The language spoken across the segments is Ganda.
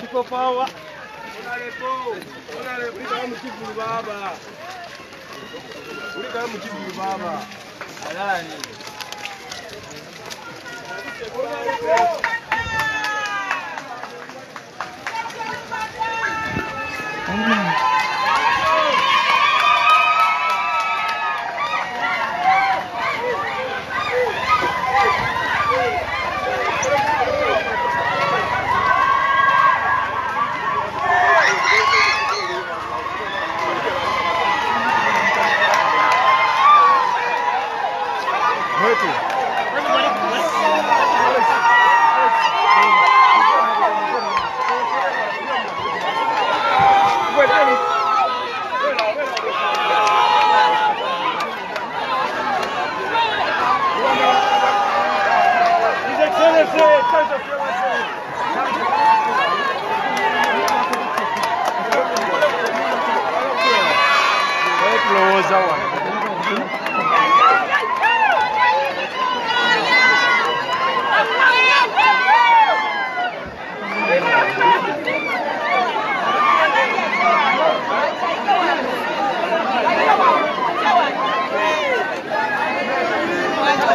Kiko power. Unalepo, unalepo, ulika mchivulu baba. Ulika mchivulu baba. Badala ni. Unalepo. Mm-hmm.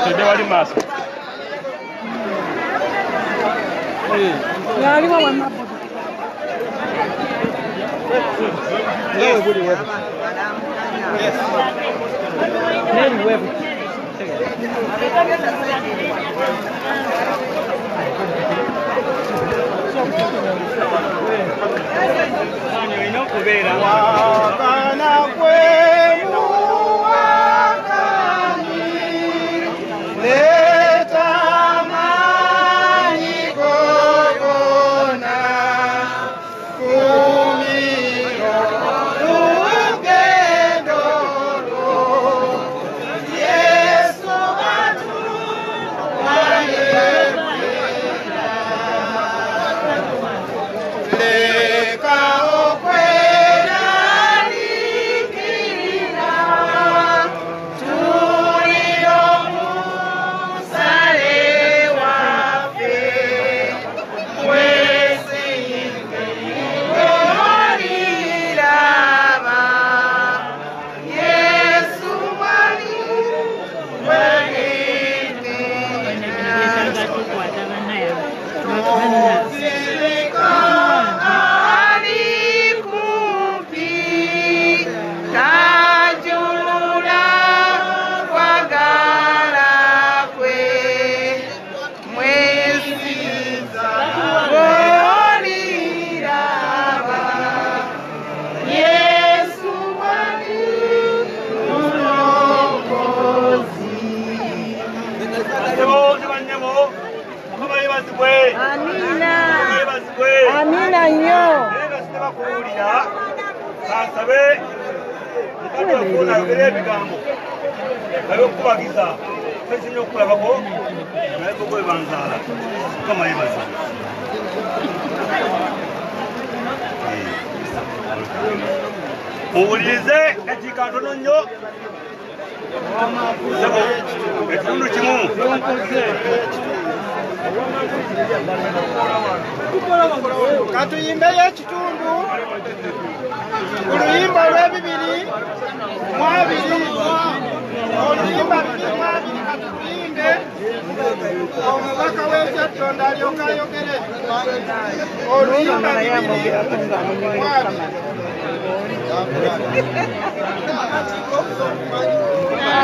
Entendeu ali massa? Não, ele não é. Não, eu vou Nel huevo.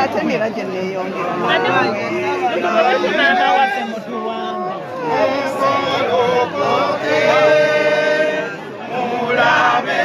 ate nera gye neeyongera batunanga waffe mutuwamba mulabe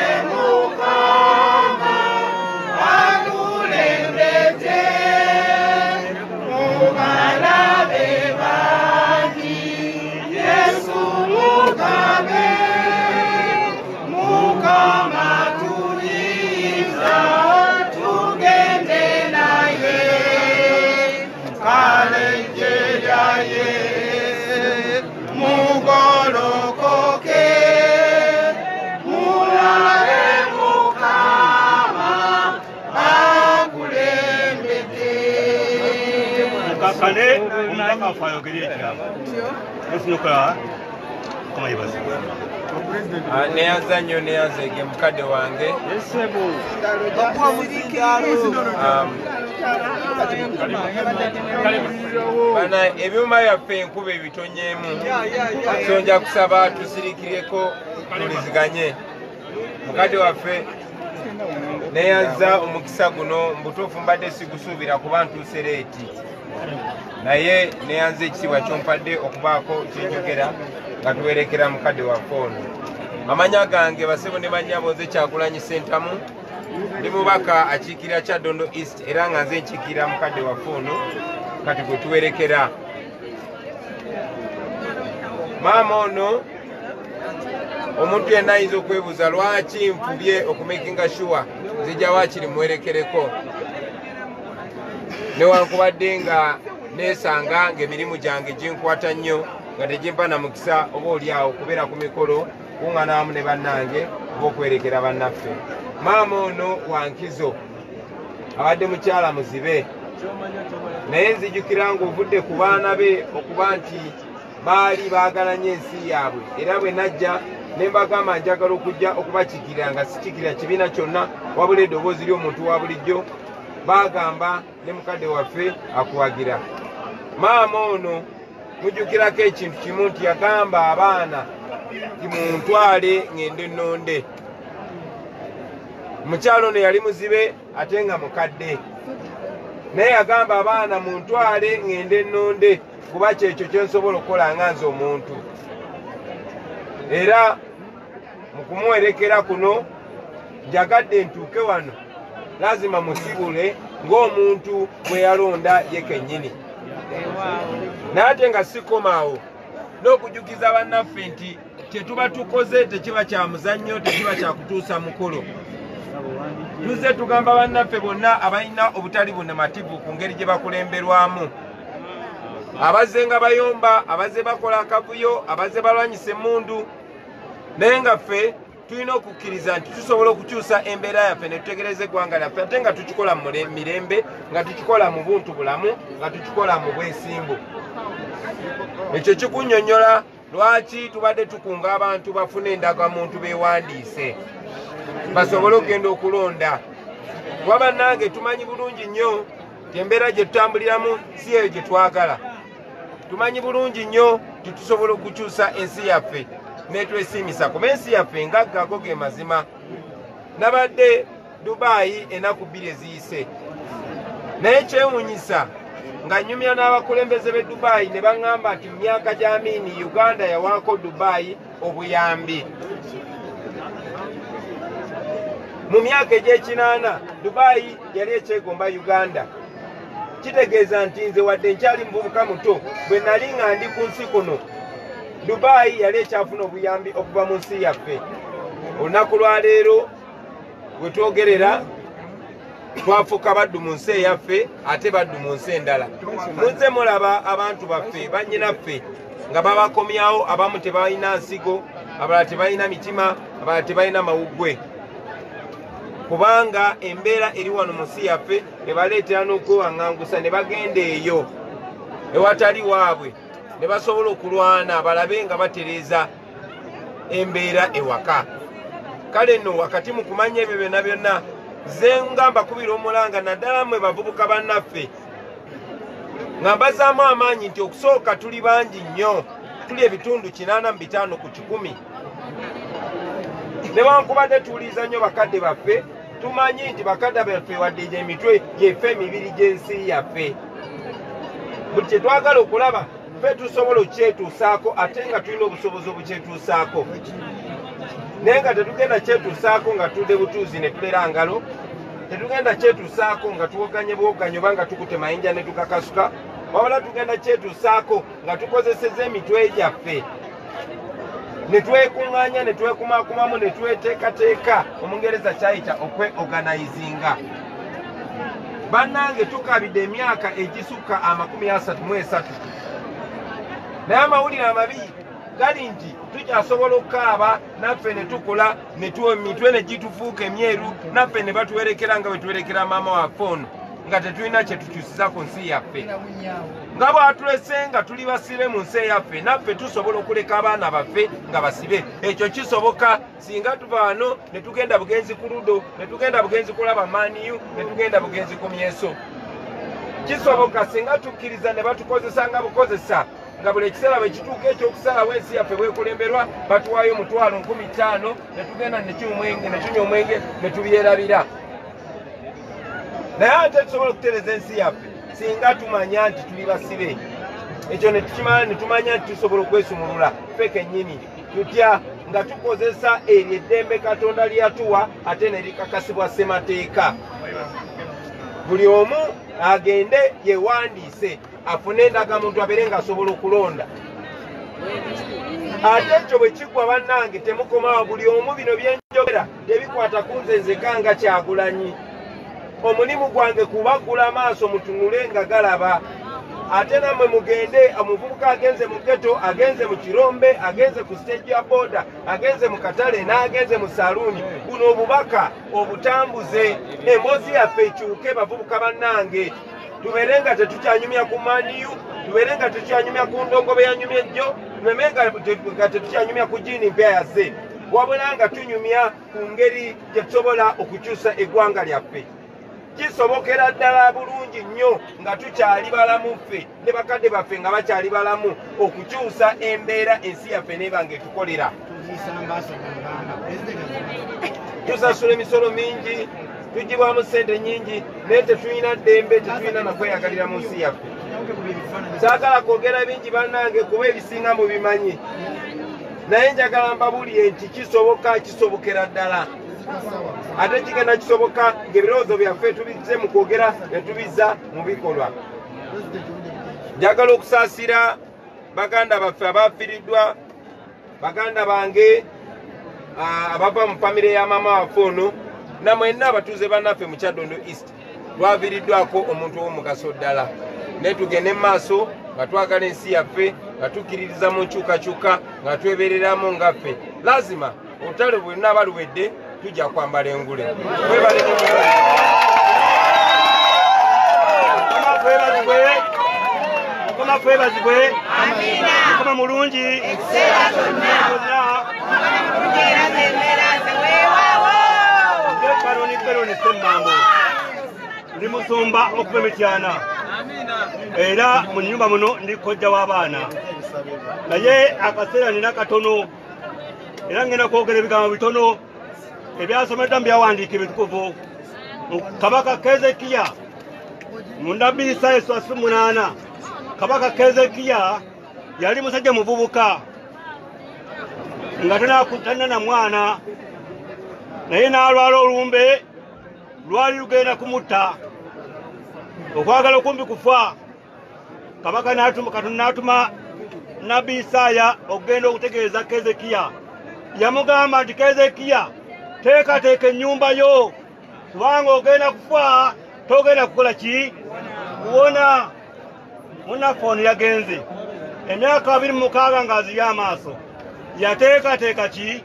kale omubaka waffe ayogere ekirala nosinokola kumayibazi neyaza nnyo neyazeege mukadde wange. Um, bana ebyuma byaffe enkuba ebitonyemu so nja kusaba tusirikireko tuliziganye. Mukadde waffe neyaza omukisa guno mbutuufu mbadde sigusuubira kuba ntuuse leeti naye neyanza ekitiibwa kyompadde okubaako kyenjogera nga tuwerekera mukadde waffe ono amanya gange basebo ne banyabo nze kyagulanyi sentamu ndi mubaka akiikirira kya dondo east era nga nze nkiikirira mukadde waffe ono kati gwe tuwerekera. Maama ono omuntu yenna ayinza okwebuuza lwaki nfubye okumakinga sure? Nzija waakiri muwerekereko newankubadde nga neesanga ng'emirimu gyange ginkwata nnyo nga tegimpa na mukisa oba oliawo kubeera ku mikolo kuŋŋana wamu ne bannange oba okwerekera bannaffe. Maama ono wankizo abadde mukyala muzibe naye nzijukira ng'ovudde ku baana be okuba nti baali baagalanye ensi yaabwe. Era bwe najja ne mbagamba njagala okujja okubakikirira nga sikikirira kibiina kyonna wabula eddoboozi ly'omuntu wa bulijjo baagamba ne mukadde waffe akuwagira. Maama ono mujjukirako ekintu kimu nti yagamba abaana ti muntwale ŋŋende nnonde. Mukyalo ono yali muzibe ate nga mukadde. Naye yagamba abaana muntwale ŋŋende nnonde kuba kyekyo kyensobola okukola nga nze omuntu. Era mu kumuwerekera kuno njagadde ntuuke wano. Lazima musibule ng'omuntu bwe yalonda ye kennyini. Naye ate nga sikomaawo n'okujukiza bannaffe nti kyetuba tukoze tekiba kya muzannyo tekiba kyakutuusa mukolo. Tuzze tugamba bannaffe bonna abalina obutali bunemativu ku ngeri gye bakulemberwamu. Abazze nga bayomba abazze bakola akavuyo abazze balwanyisa emmundu naye nga ffe tulina okukkiriza nti tusobola okukyusa embeera yaffe ne tutegereza eggwanga lyaffe ate nga tukikola mu mirembe nga tukikola mu buntu bulamu nga tukikola mu bwesimbu. Ekyo kikunnyonnyola lwaki tubadde tukunga abantu bafune endagamuntu beewandiise? Basobole okugenda okulonda. Kuba bannange tumanyi bulungi nnyo ti embeera gye tutambuliramu si eyo gye twagala. Tumanyi bulungi nnyo titusobola okukyusa ensi yaffe netwesimisa kuba ensi yaffe ngaggago ge mazima. Nabadde dubaayi enaku bbiri eziyise naye kyewuunyisa nga nyumya n'abakulembeze b'e dubaayi ne baŋŋamba nti mu myaka gy'amiini uganda yawaako dubaayi obuyambi. Mu myaka egy'ekinaana dubaayi yali ekyegomba uganda. Kitegeeza nti nze wadde nkyali muvubuka muto bwe nali nga ndi ku nsi kuno dubaayi yali ekyafuna obuyambi okuva mu nsi yaffe. Olunaku lwaleero we twogerera twafuuka baddu mu nsi eyaffe ate baddu mu nsi endala. Muzze mulaba abantu baffe bannyinaffe nga babakomyawo abamu tebalina nsigo abalala tebalina mitima abalala tebalina mawuggwe. Kubanga embeera eri wano mu nsi yaffe ebaleetera n'okwewaŋŋangusa ne bagenda eyo. Ewatali waabwe ne basobola okulwana balabe nga batereeza embeera ewaka. Kale nno wakati mu kumanya ebyo byonna byonna ze nga mbakubira omulanga naddala mmwe bavubuka bannaffe. Nga mbazaamu amaanyi nti okusooka tuli bangi nnyo tuli ebitundu kinaana mu bitaano ku kikumi. Newankubadde tuwuliriza nnyo bakadde baffe tumanyi nti bakadde baffe wadde gyemitwe gyeffe emibiri gy'ensi yaffe. Buli kye twagala okulaba ffe tusobola okukyetuusaako ate nga tulina obusobozi obukyetuusaako. Naye nga tetugenda kyetuusaako nga tudde butuuzi ne tulera ngalo tetugenda kyetuusaako nga tuwoganye bwoganye oba nga tukute mayinja ne tukakasuka wabula tugenda kyetuusaako nga tukozeseza emitwe gyaffe. Ne twekuŋŋaanya ne twekumakumamu ne tweteekateeka omungereza kyayita okweoganayizinga bannange tukabidde emyaka egisukka amakumi asatu mu esatu naye amawulire amabi gali nti tukyasobola okukaaba naffe ne tukula emitwe ne gitufuuka emyeru naffe ne batuwerekera nga bwe tuwerekera maama waffe ono nga tetulina kye tukyusiza ku nsi yaffe. Nga bwatulese nga tuli basibe mu nsi eyaffe naffe tusobola okuleka abaana baffe nga basibe. Ekyo kisoboka singa tuva wano ne tugenda bugenzi ku ludo ne tugenda bugenzi kulaba maniyu ne tugenda bugenzi ku myeso. Kisoboka singa tukkiriza ne batukozesa nga bukozesa nga buli ekiseera bwe kituuka ekyokusalawo ensi yaffe bwekulemberwa batuwaayo omutwalo nkumi ttaano ne tugenda ne tunywa omwenge ne tubyerabira. Naye ate tusobola okutereza ensi yaffe singa tumanya nti tuli basibe. Ekyo netukimala netumanya nti tusobola okwesumulula ffe kennyini. Tutya nga tukozesa eryo eddembe katonda lyatuwa ate nerikakasibwa ssemateeka. Buli omu agende yewandiise afune endagamuntu abeere ngaasobola okulonda. Ate ekyo bwe kiggwa bannange temukomawo buli omu bino byenjogera tebikwata ku nze nzeka nga kyagulanyi. Omulimu gwange kubaggula amaaso mutunule nga galaba. Ate nammwe mugende omuvubuka agenze mu geto agenze mu kirombe agenze ku stage ya boda agenze mu katale n'agenze mu saluuni buno obubaka obutambuze. Emboozi yaffe ekyuke bavubuka bannange tubeere nga tetukyanyumya ku maniyu tubeere nga tetukyanyumya ku ndongobe yanyumya ejjo tuleme nga tetukyanyumya ku jiini mpya yazze wabula nga tunyumya ku ngeri gye tusobola okukyusa eggwanga lyaffe. Kisobokera ddala bulungi nnyo nga tukyali balamu ffe ne bakadde baffe nga bakyali balamu okukyusa embeera ensi yaffe neeba ngaetukolera tusasula emisolo mingi tugibwamu sente nyingi naye tetulina ddembe tetulina nakweyagalira mu nsi yaffe. Saagala kwogera bingi bannange kuba ebisinga mu bimanyi naye njagala mbabulire nti kisoboka kisobokera ddala. Ate kigenda kisoboka ngaebirowoozo byaffe tubize mu kwogera ne tubiza mu bikolwa. Njagala okusaasira baganda baffe abafiiriddwa baganda bange abava mu famire ya mama waffe ono namwenna abatuuze bannaffe mu kyaddondo east twaviiriddwako omuntu ow'omugaso ddala. Naye tugende mu maaso nga twagala ensi yaffe nga tukkiririza mu nkyukakyuka nga twebereramu ngaffe lazima olutale bwenna baluwedde tujja kwambala engule. Mukama kwebazibwe mukama mulungi kanoni peroni sembambo ndi musumba okuva emityana era mu nyumba muno ndi kojja w'abaana naye akaseera nina katono. Era ngenda kwogera ebigambo bitono. Ebyasomeddwa mu byawandiika ebitukuvu. Kabaka kezekiya mu ndabbi isaaya eswasi munaana kabaka kezekiya yali musajja muvubuka. Nga talina na mwana naye n'alwala olumbe lwali lugenda kumutta. Okwagala okumbi kufa kabaka katonda n'atuma nabbi isaaya okugenda okutegeeza kezekiya yamugamba nti kezekiya teekateeka ennyumba yo kubanga ogenda kufa togenda kukola ki? Kuwona. Munaffe ono yagenze. Emyaka abiri mu mukaaga ng'azirya amaaso yateekateeka ki?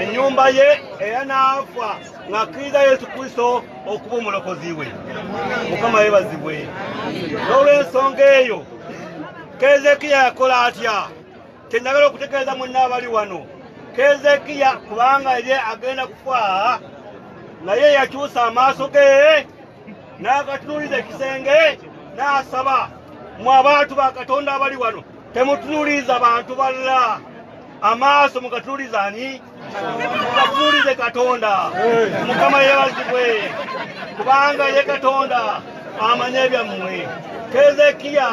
Ennyumba ye era n'afa ng'akkiriza yesu kristo okuba omulokozi we. Mukama yebazibwe n'olw'ensonga eyo kezekiya yakola atya? Kyenagala okutegeeza mwenna abali wano. Kezekiya kubanga ye agenda kufa naye yakyusa amaaso ge n'agatunuliza ekisenge n'asaba mu abantu ba katonda abali wano temutunuliza bantu balala amaaso mugatunuliza ani mugatunulize katonda. Mukama yebazibwe kubanga ye katonda amanye ebyammwe kezekiya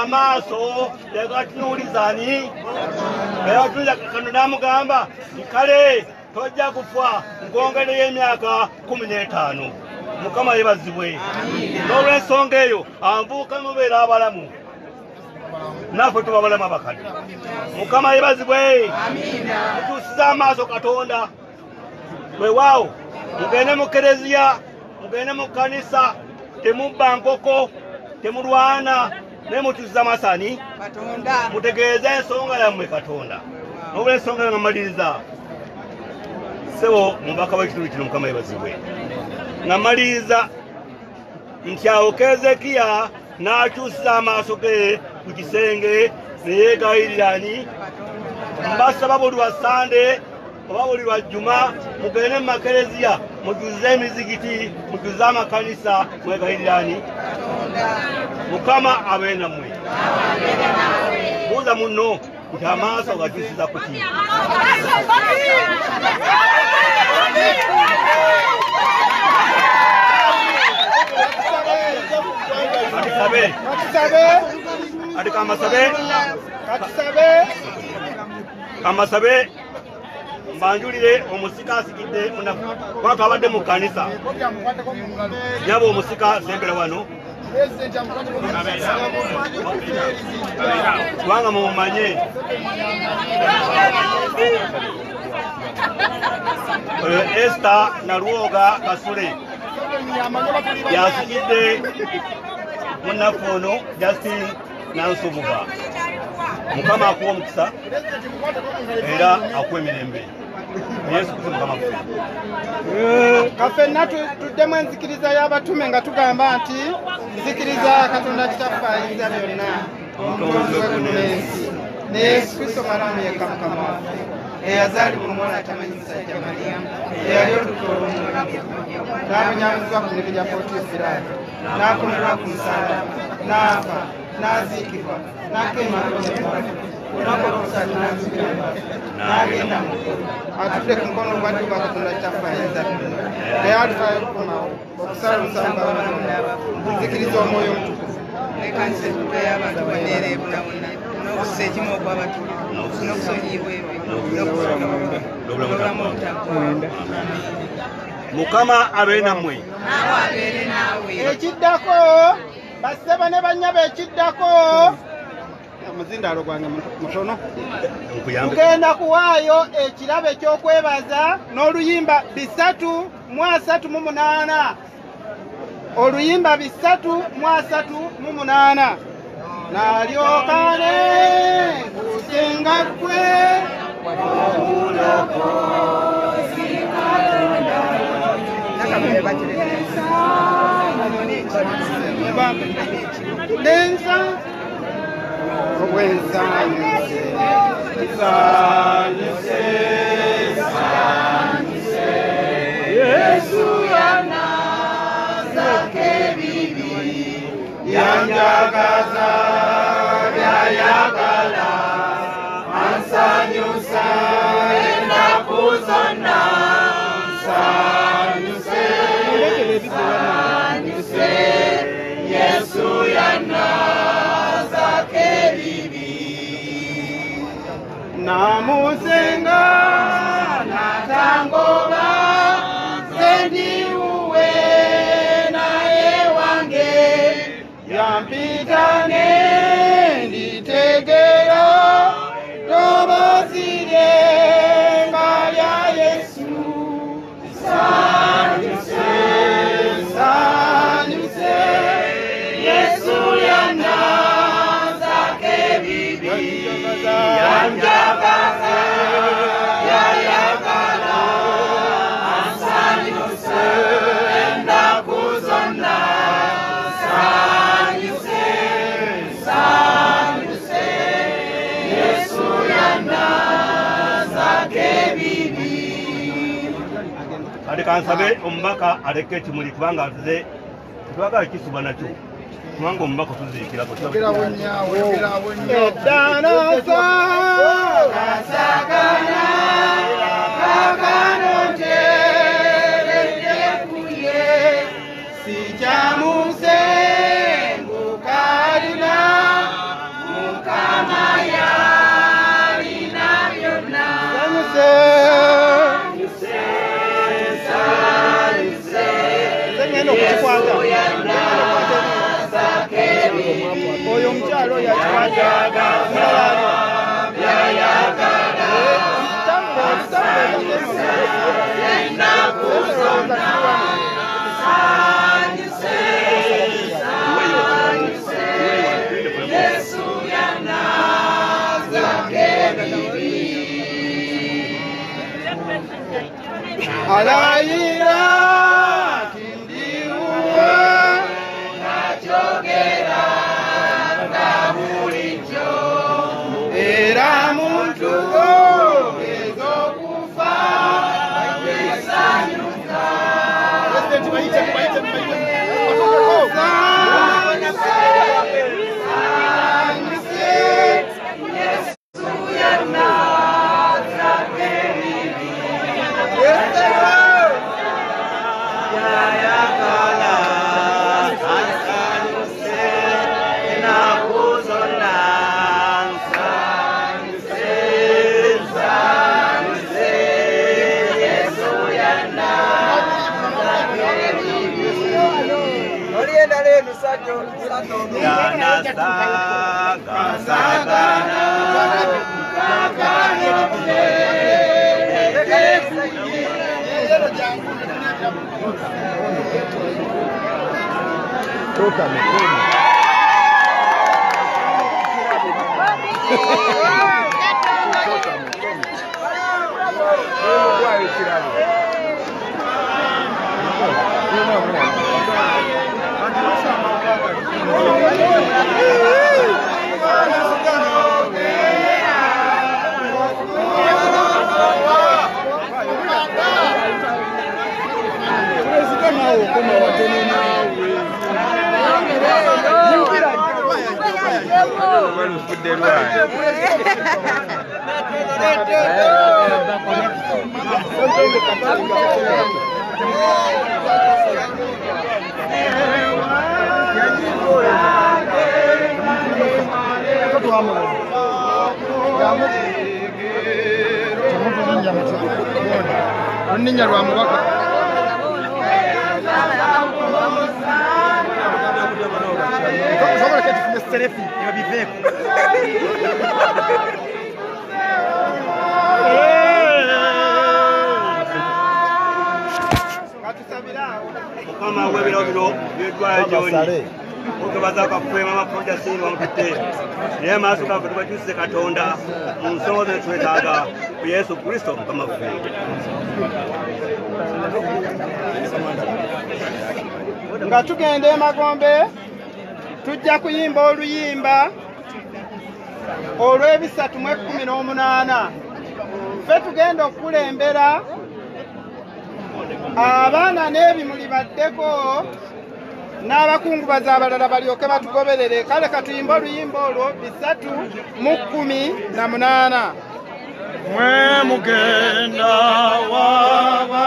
amaaso yagatunuliza ani yagatunuliza katonda n'amugamba kale tojja kufa nkwongereyo emyaka kumi n'etaano. Mukama yebazibwe n'olw'ensonga eyo anvuuka mubeera abalamu naffe tuba balamu abakadde mukama yebazibwe. Tutuusiza amaaso katonda. Wewaawo mugende mu kereziya mugende mu kanisa temubba nkoko temulwana naye mutuusiza masani mutegeeze ensonga yammwe katonda. N'olw'ensonga yo ngamaliriza sebo mubaka w'ekitundu kino mukama yebazibwe. Nga maliriza nti awo kezekiya n'akyusiza amaaso ge ku kisenge ne yeegayirira nti mbasaba buli lwa sande oba buli lwa jjuma mugende mu makereziya mujuze emizigiti mujuze amakanisa mwegayirira ni mukama abe nammwe. Buuza munno nti amaaso gakyusiza kuki atisabe ati kamasabe katusabe kamasabe mbanjulire omusika asikidde munafu kwaka abadde mu kanisa. Nyaba omusika sembera wano. Kubanga mumumanye esita nalwoga kasule yasikidde munafu ono justin nansubuga mukama akuwa omukisa era akuwa emirembe yesu kristo mukama kufe kafenna tu- tuddemu enzikiriza y'abatume nga tugamba nti nzikiriza katonda kitaffe ayinza byonna. Omutonzi w'eggulu n'ensi ne yesu kristo malamu yekka mukama waffe eyazaalibwa omwana atamanyi musajja mariyamu eyali olutu olw'omwoyo n'abonyamizibwa ku mibiri gya potiyo piraato n'akomerwa ku musalaba n'afa na zikirwa nakema. Unakorosanazikirwa hatuteki mkono kwatu kwako tunachafaiza tayari fayokuma okusala musamba nzikiriza omwoyo omutukuvu ekansetuteya batubonere bonabona n'okussa ekimu okw'abatulivu n'okusonyiyibwa ebi n'okusonobulamu obutaggwaawo mukama abeere nammwe ekiddako basseba ne bannyaba ekiddako. Omuzindaalo gwange mutono. Tugenda kuwaayo ekirabo ekyokwebaza n'oluyimba bisatu mu asatu mu munaana. Oluyimba bisatu mu asatu mu munaana. Nalyokane kusenga kwe nenza okwenzanyuse nzanyuse namusenga natangoba sendiuwe naye wange. Yampitane kati kansabe omubaka aleke ekimuli kubanga atuze tetwagala kisubwa nakyo. Kubanga omubaka tuziikirako eddanasa alayira tindiwe nachogera nabulijjo era muntu wo Niña lo amo, va. Vamos agora que é de filme serefim, eu. Mukama w'ebiro bino byetwayo gyoni okubaza kwaffe mama proja sini wamututte naye maaso gaffe tubajuse katonda mu nsonga ze twetaaga ku yesu kristo mukama ffe nga tugenda emagombe tujja kuyimba oluyimba olw'ebisatu mu ekkumi n'omunaana. Ffe tugenda okukulembera abaana n'ebimuli baddeko n'abakungubazi abalala balyoke batugoberere kale katuyimba oluyimba olwo bisatu mu kkumi na munaana. Mwe mugenda waba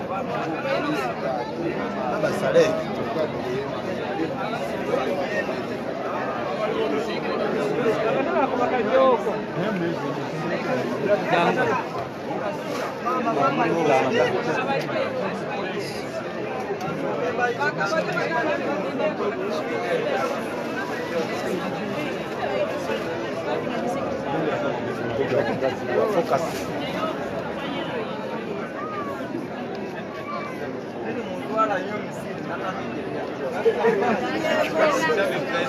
n'abasaleki Focus.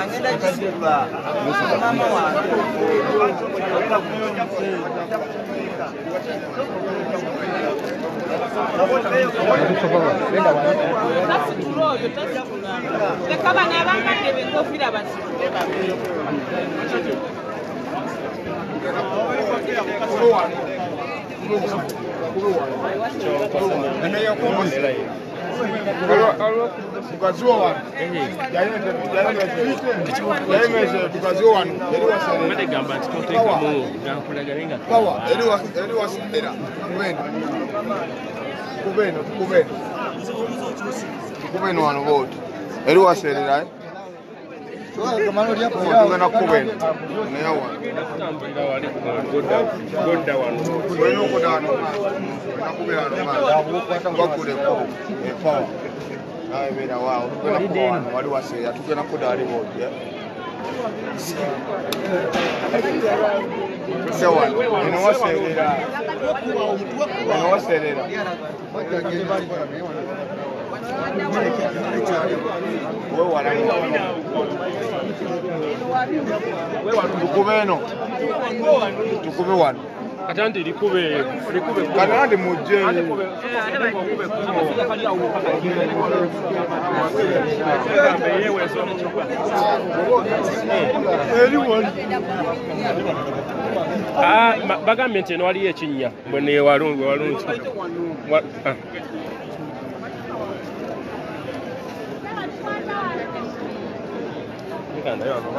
angenda kisula mama wange tasitula oyo tasitula leka bano abambadde benkofira basitule babe tukaziwa wano yayemeze tukaziwa wanu yayimeze tukaziwa wanu eriwasinira kubeno kubeno kubeno kubeno wanu bote eriwaserera eh? Waserera tugenda kukubeno naye wano olina nakubeera wano gwaguleko epawa nawe beera waawo tugenda kuba wano wali waseera tugenda kudda wali boti tuse wano eno waserera eno waserera tukube eno tukube wano ate nti likube mujje Ah, ma- bagambye nti eno waliyo ekinnya bwe Uganda yo ano.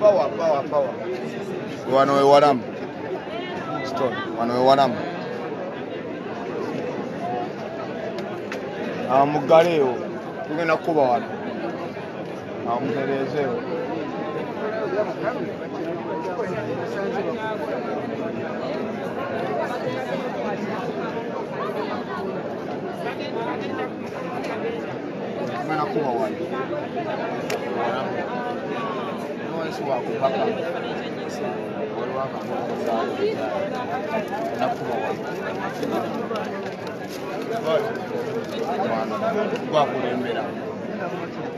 pawa pawa pawa wano we walamu stone wano we walamu awo muggaleewo tugenda kukuba wano a un deseo. Mana kuma wani. Wani não wa kuma ka. Wani wa ka kuma ka sa. Na kuma wani. Ba ku da yin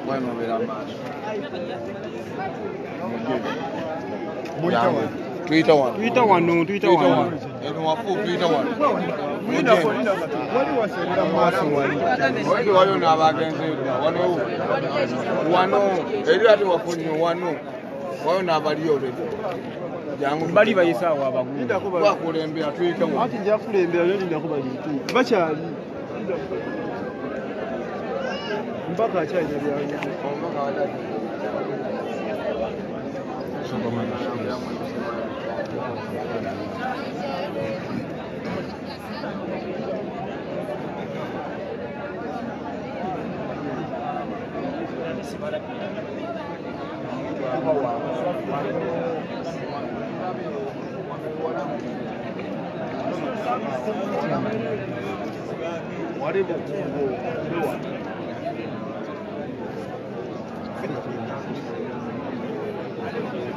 waliwo akamukuzaao gwakulembera gwenobera maaso tuyita wano tuyita wano tuyita wano eno wafu tuyita wano wali waliwo n'abagenzi edda wano wano eri ate wafu nnyo wano waliwo n'abaliyo olwedda jangu bali bayisaawo abagulu gwakulembera tuyita wano ati nja kulembera yo nindako balitu bakyali Kalmak kaç aydır yani? Kalmak hala Sabah What is it?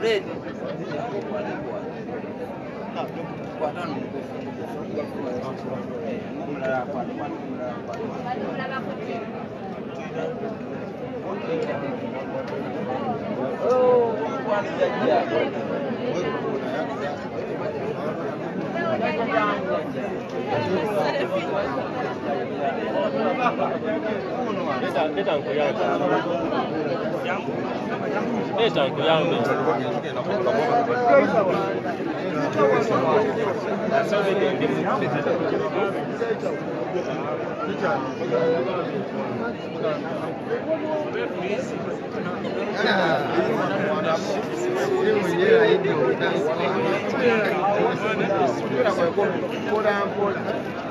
red. Oh, ゃん、出ちゃんこやん。出。Yeah.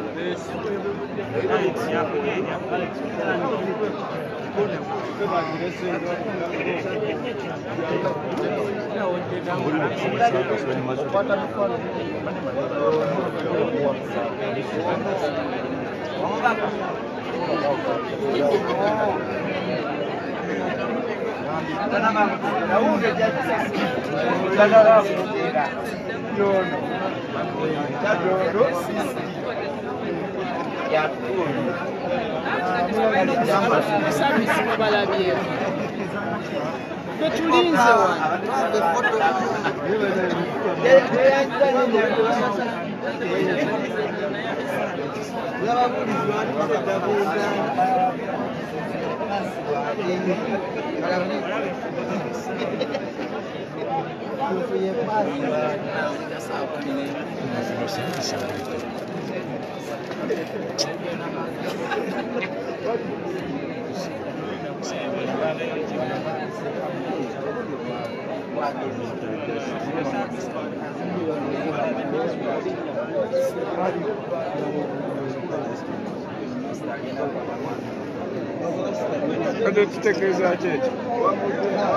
Yo, wano. kade tutegeeza ki ekyo kino kyakimanya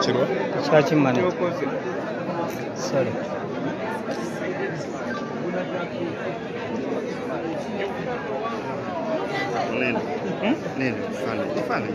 Чего? Кстати, маленький. Sorry. nene kufanele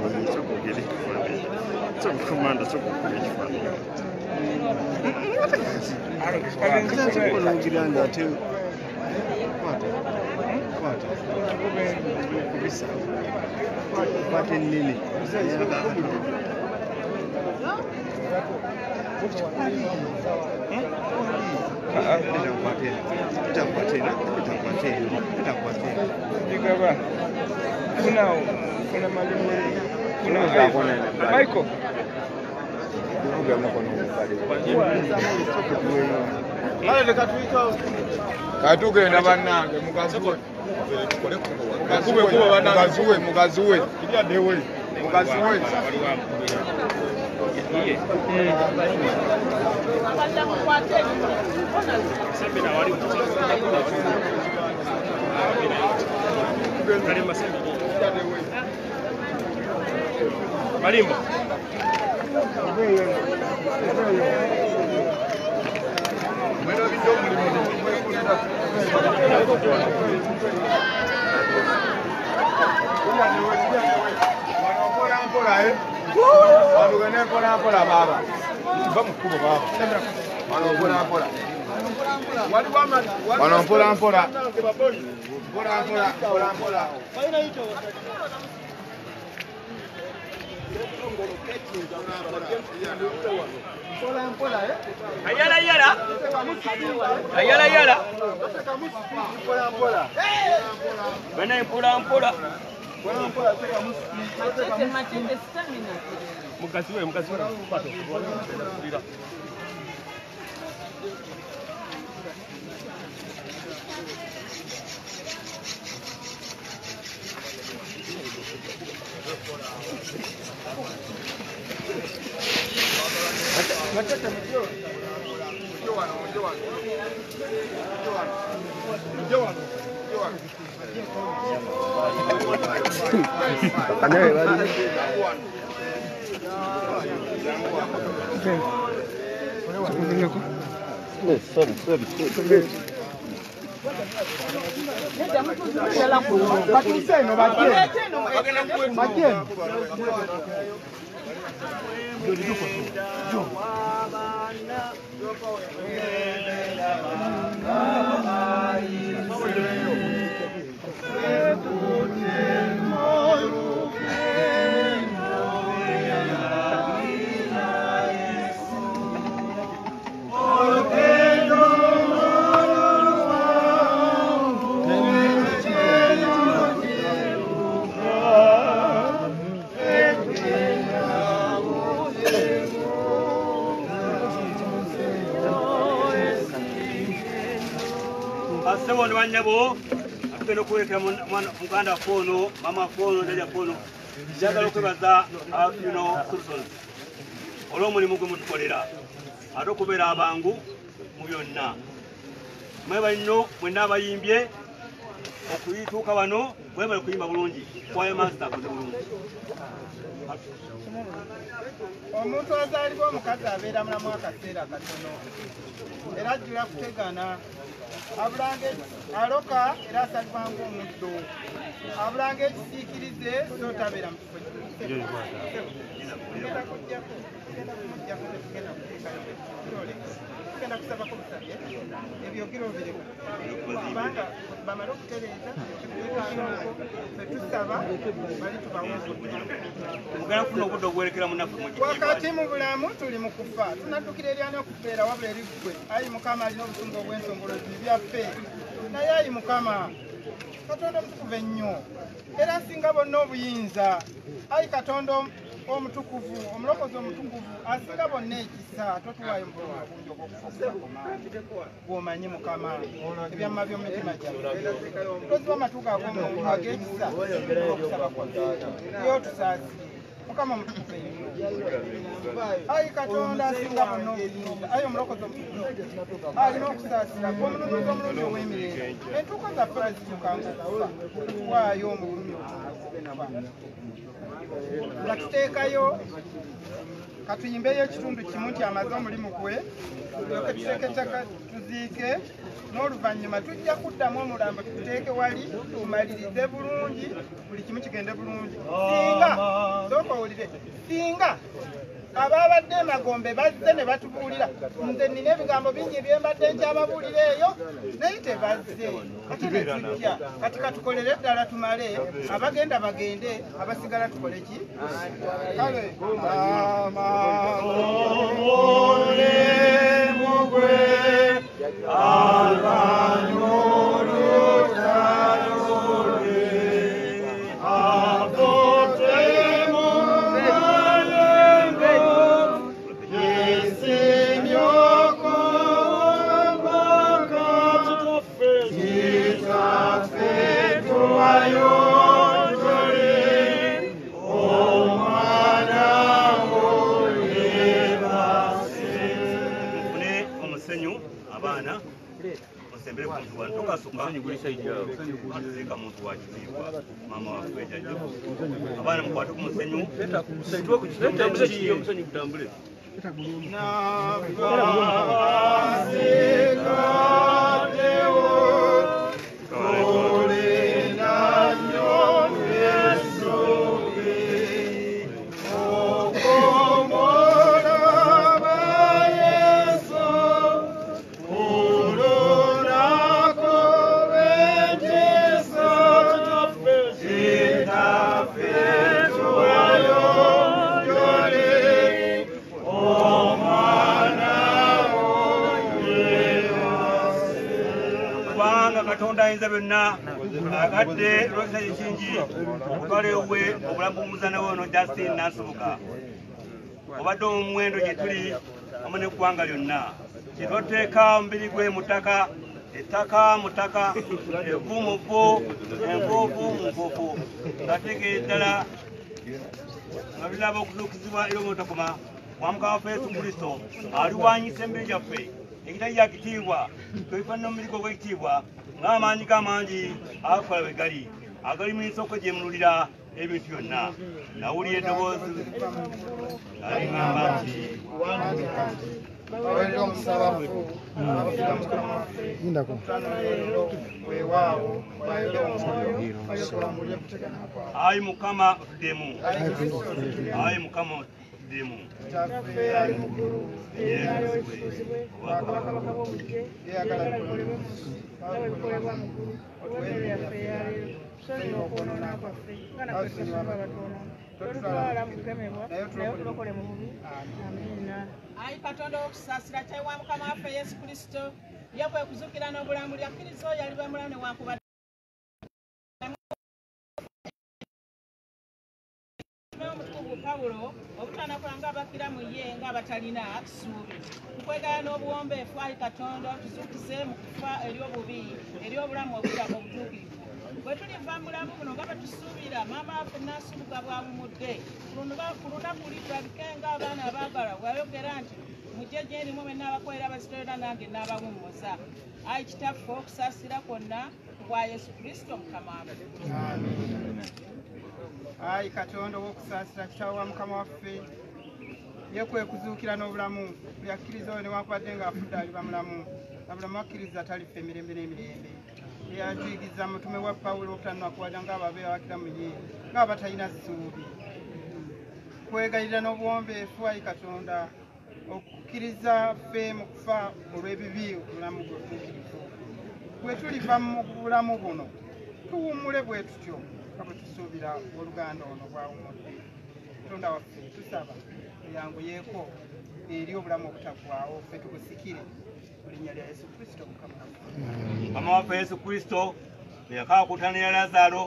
funa malimu michael. Katugenda bannange mugaziwe mugaziwe mugaziwe mugaziwe malimba Wanugane mpola mpola baba. Ba mukubwa baba. Wano mpola mpola. Wano mpola mpola. Mpola mpola mpola mpola. ayala ayala. Ayala ayala. Bana mpola mpola Ate Machete, metió. Giovano, Giovano. Giovano. Giovano. Giovano. Giovano. Sorry, sorry, sorry. bakilisa eno batyeni Ne bannyabo atugenda okuwerekera muganda waffe ono mama waffe ono jajja waffe ono njagala okwebaza abafino sulsons olw'omulimu gwe mutukolera ate okubeera abangu mu byonna. Mwebali nnyo mwenna abayimbye okuyituuka wano mwebale okuyimba bulungi kwayo master akoze bulungi omuntu azaalibwa omukazi abeera mulamu akaseera katono era ajjula kutegana abulanga aloka era asalibwa ngaomuddo abulanga ekisiikirize so tabeera mu kifo tugenda kusabako busabye ebyogero birimu kubanga bamale okutereeza ekikuekanoko fetusaba bali tubawuza mugenda kufuna obudde obwerekera munaffe wakati mu bulamu tuli mu kufa tunaddukira eryani okufeera wabula eri ggwe ayi mukama alina obusungu obw'ensongolozi byaffe. Naye ayi mukama katonda omutukuvu ennyo era asinga bonna obuyinza. Ayi katonda omutukuvu omulokozi omutukuvu asinga bonna ekisa totuwaayo mubulungi obungi obwokufakumaani bwomanyi mukama ebyamma by'omumitima gyaffe toziba amatuugo ag'omuntu ag'ekisa okusaba kwaffe yotusaasire mukama omutukuvu. ennyo ayi katonda asinga obuyinza ayi omulokozi omutukuvu alina okusaasira gw'omulungi omulungi ow'emirembe entuuko zaffe bwe zitukanga okufa waayo omulungi okufa nga tuteekayo katuyimbeyo ekitundu kimu nti amaze omulimu gwe tulyoke tuteeketeka tuziike n'oluvannyuma tujja kuddamu omulambo tuteeke wali tumalirize bulungi buli kimu kigende bulungi. Singa sooka owulire singa ababadde emagombe bazze ne batubuulira nze nina ebigambo bingi byembadde nkyababuulira eyo naye tebazze. Ate ne tujja kati katukolere eddala tumale abagenda bagende abasigala tukole ki? Kale Al Bagnolo ku muntu wano tokasuka atuziika muntu wa kitiibwa maama waffe jajjo abaana mukwate ku musenyu. Omusenyu ayinza byonna agadde lwekisa ekingi okalewe obulamu bw'omuzana we ono justin nansibuka obadde omuwendo gye tuli wamu neggwanga lyonna. Kyetwateeka omubiri gwe mu ttaka ettaka mu ttaka evu mu vvu enfuufu mu nfuufu ngategeere ddala nga biraba okuzuukizibwa era omutakoma wamuka waffe yesu kristo aliwanyisa emibiri gyaffe ekitali kya kitiibwa twefaanana omubiri gwe ogw'ekitiibwa ng'amaanyi g'amangi agakola bwe gali agali mu nsoko gyemululira ebintu byonna. Nawulira eddoboozi aliŋŋamba nti bawerera omusabafu weewaawo bayole omwoyo bayokulambulye kutegana kwawe ayi mukama otuddemu ayi mukama otuddemu kyaffe ali mu ggulu yeebazibwe bwakabaka bwobujje bikolebwe bikolebwa mu ggulu olw'emmere yaffe eyaleero tusonyiwa okwonoona kwaffe nga naffe twesonyiwa abatonoona totutwala mu kukemebwa naye otulokole mu bubi amiina ayi katonda w'okusaasira kyayi wa mukama waffe yesu kristo ye kwe kuzukira n'obulamu lyakkiriza oyo aliba mulamu newankubadde pawulo obutanakola ngaabakira mu ye ngaabatalina ssuubi tukwegala n'obuwombeefu ayi katonda tuzuukize mu kufa eri obubi eri obulamu obutamu obutuukirivu. Bwe tuliva mu bulamu buno nga bwe tusuubira maama waffe naasuluka bwamumudde ku lunaku luli tulabike ng'abaana abaagala bwayogera nti mujje gye ndimu mwe naabakolera bazitolera nange naabawummuza ayi kitaffe okusaasira kwonna kwa yesu kristo mukama waffe ayi katonda ow'okusaasira kitaawe wa mukama waffe ye kwe kuzuukira n'obulamu. Buli akkiriza oyo newankubadde ng'afudde aliba mulamu. Na bulamu akkiriza talifa emirembe n'emirembe. Eyajuyigiza mutume wa pawulo obutanakuwada ng'ababeera bakira mu ye ng'abatalina ssuubi. Kwegayirira n'obuwombeefu ayi katonda okukkiriza ffe mu kufa olw'ebibi obulamu bwebutuukirivu bwe tuliva mu bulamu buno tuwummule bwe tutyo nga bwe tusuubira oluganda ono bwawumudde katonda waffe tusaba oyanguyeeko eri obulamu obutaggwaawo ffe tubusikire mu linnya lya yesu kristo mukama mukama waffe yesu kristo eyakaakutanira lazaalo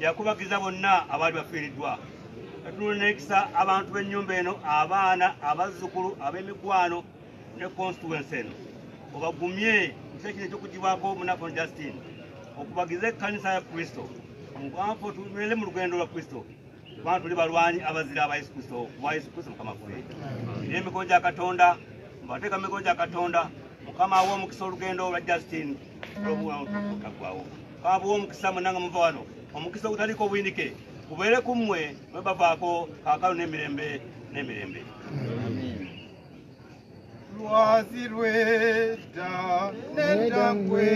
yakubagiza bonna abaali bafiiriddwa. Yatunula nekisa abantu b'ennyumba eno abaana abazzukulu ab'emikwano ne constituensi eno. Obagumye kisa kino ekyokugibwako munafu justin okubagiza ekkanisa ya kristo mukwamfe tubeere mu lugendo lwa kristo. Kubanga tuli balwanyi abazira aba yesu kristo wa yesu kristo mukama ffe era emikono gya katonda mubateeka mu mikono gya katonda mukama awa omukisa olugendo lwa justin olwobukagwawo kama buwa omukisa munanga muva wano omukisa ogutaliko obuyinike kubeere ku mmwe mwe bavaako kaakalo n'emirembe n'emirembe lwazi lwedda nedda gwe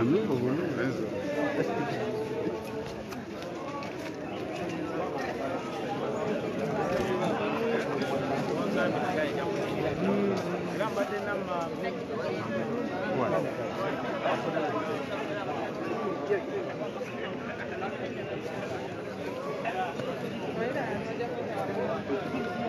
Amigo, bueno, eso. Uy, yo.